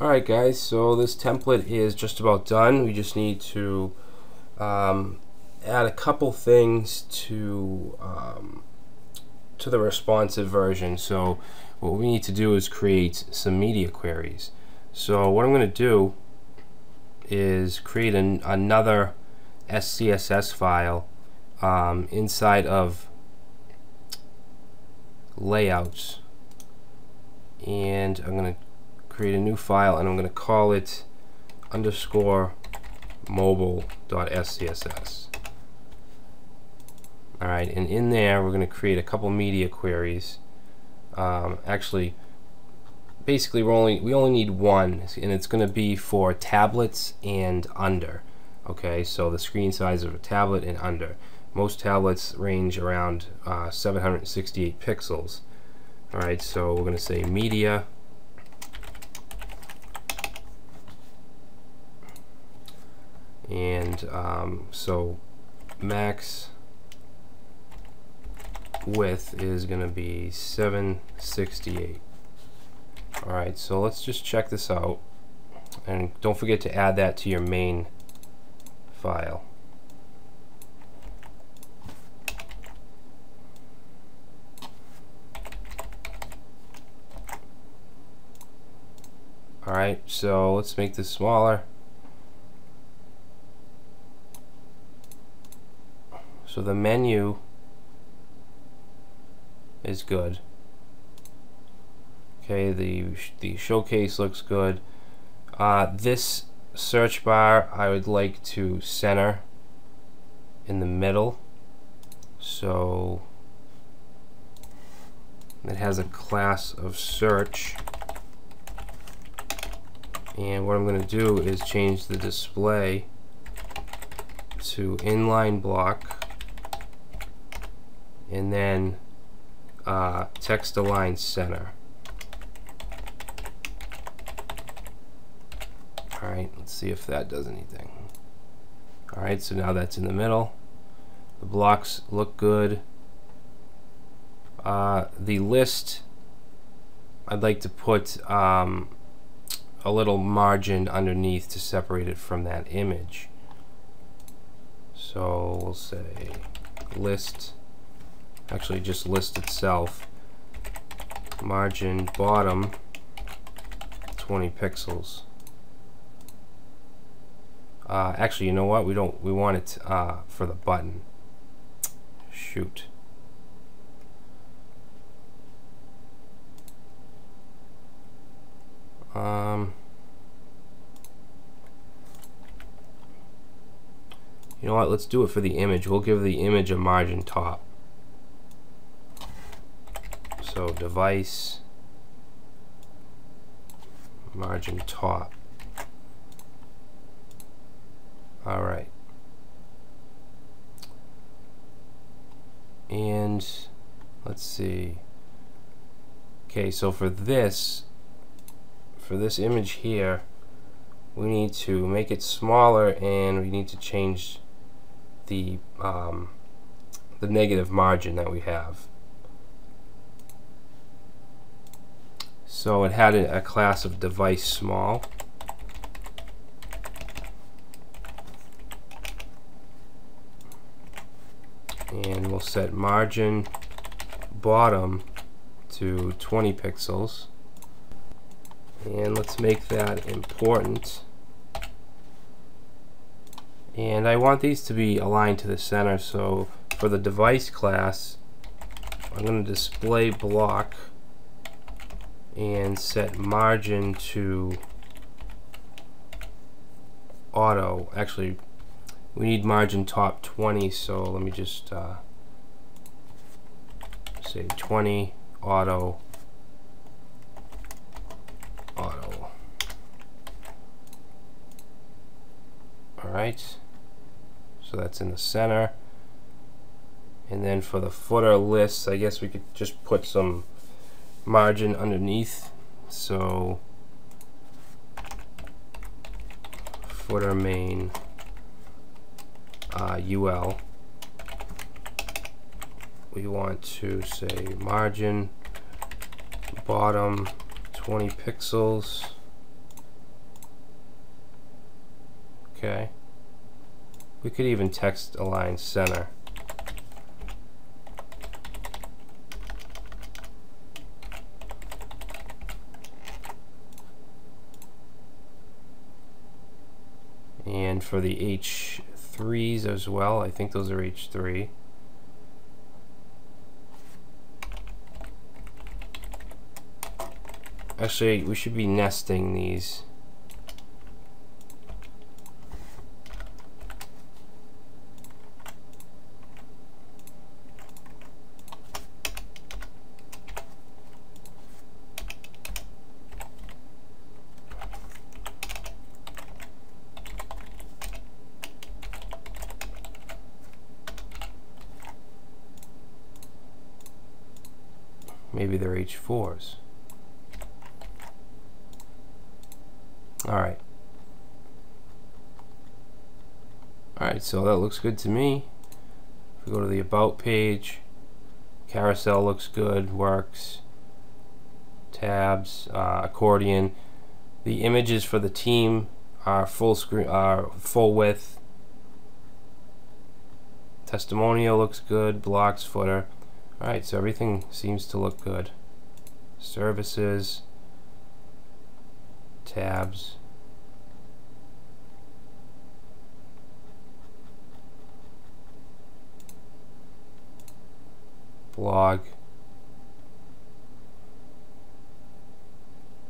Alright guys, so this template is just about done. We just need to um, add a couple things to um, to the responsive version. So what we need to do is create some media queries. So what I'm going to do is create an, another SCSS file um, inside of layouts and I'm going to create a new file and I'm going to call it underscore mobile.scss. Alright, and in there we're going to create a couple media queries. Um, actually, basically we only we only need one, and it's going to be for tablets and under. Okay, so the screen size of a tablet and under. Most tablets range around uh, 768 pixels. Alright, so we're going to say media and um, so max width is going to be 768 alright so let's just check this out. And don't forget to add that to your main file. Alright so let's make this smaller So the menu is good. Okay, the the showcase looks good. Uh, this search bar I would like to center in the middle. So it has a class of search. And what I'm going to do is change the display to inline block and then uh, text align center. Alright, let's see if that does anything. Alright, so now that's in the middle. The blocks look good. Uh, the list, I'd like to put um, a little margin underneath to separate it from that image. So we'll say list actually just list itself. Margin bottom 20 pixels. Uh, actually you know what? We don't we want it uh, for the button. Shoot. Um, you know what? Let's do it for the image. We'll give the image a margin top so device margin top. All right. And let's see. Okay, so for this, for this image here, we need to make it smaller and we need to change the um, the negative margin that we have. So it had a, class of device small. And we'll set margin bottom to 20 pixels. And let's make that important. And I want these to be aligned to the center, so for the device class, I'm going to display block and set margin to auto. Actually we need margin top 20 so let me just uh, say 20 auto. Auto. Alright so that's in the center. And then for the footer lists I guess we could just put some margin underneath. So footer main uh, UL, we want to say margin bottom 20 pixels. Okay. We could even text align center. And for the H3s as well, I think those are H3. Actually, we should be nesting these. Maybe they're H4s. Alright. Alright, so that looks good to me. If we go to the About page, carousel looks good, works. Tabs, uh, accordion. The images for the team are full screen, are full width. Testimonial looks good, blocks, footer. Alright, so everything seems to look good. Services, tabs, blog.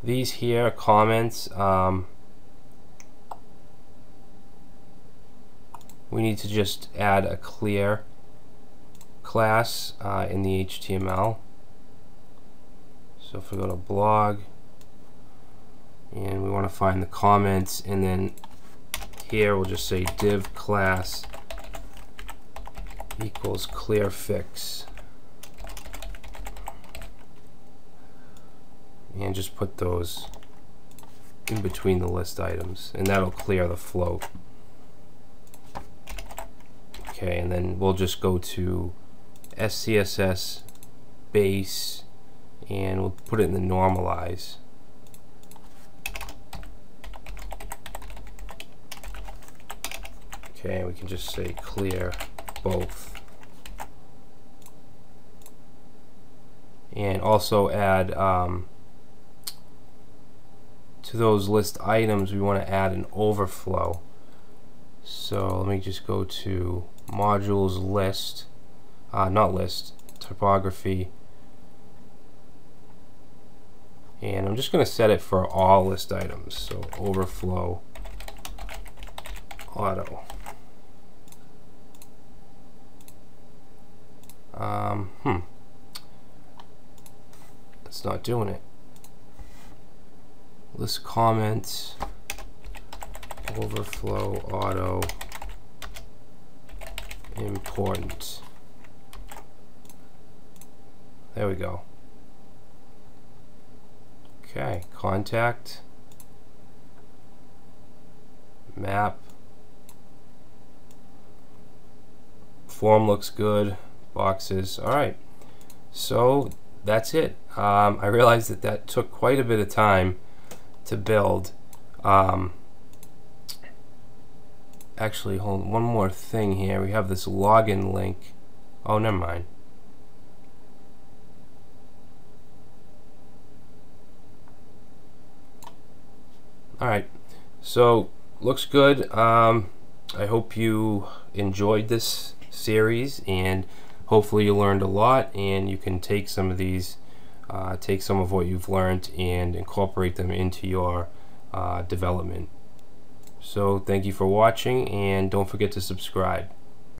These here are comments, um, we need to just add a clear class uh, in the HTML. So if we go to blog and we want to find the comments and then here we'll just say div class equals clear fix and just put those in between the list items and that'll clear the float okay and then we'll just go to SCSS base and we'll put it in the normalize. Okay, we can just say clear both. And also add um, to those list items, we want to add an overflow. So let me just go to modules list uh, not list, typography. And I'm just going to set it for all list items. So overflow auto. Um, hmm. It's not doing it. List comments, overflow auto, important. There we go. Okay, contact, map, form looks good, boxes. All right, so that's it. Um, I realized that that took quite a bit of time to build. Um, actually, hold one more thing here. We have this login link. Oh, never mind. Alright, so looks good. Um, I hope you enjoyed this series and hopefully you learned a lot and you can take some of these, uh, take some of what you've learned and incorporate them into your uh, development. So thank you for watching and don't forget to subscribe.